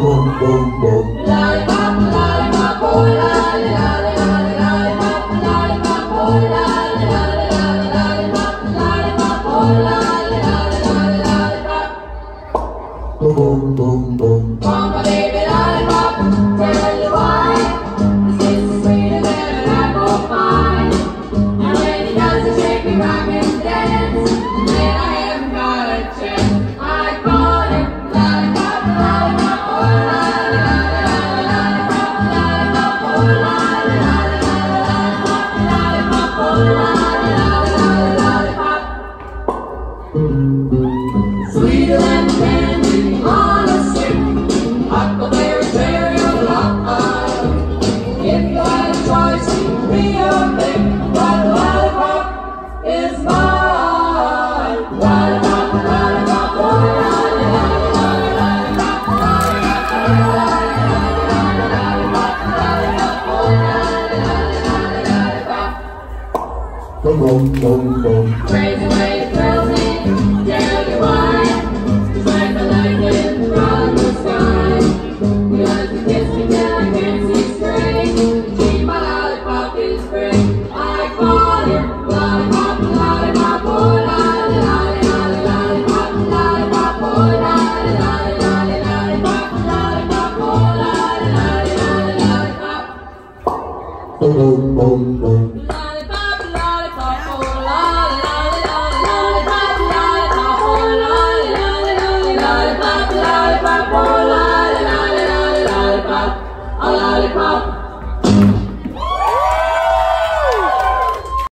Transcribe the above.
Boom, boom, boom. Boom, boom, boom. Mama, baby, lollipop. Sweeter than candy on a stick, huckleberry, or. If you had a choice, be pick, but lollipop is mine. Lollipop, lollipop, lollipop, lollipop, Boom, boom, boom, boom. Crazy. Lollipop, lollipop, boom. Lollipop, lollipop, oh, lollipop, lollipop, lollipop, lollipop, lollipop, lollipop, lollipop, lollipop, lollipop, lollipop, lollipop, lollipop, lollipop, lollipop, lollipop, lollipop, lollipop, lollipop.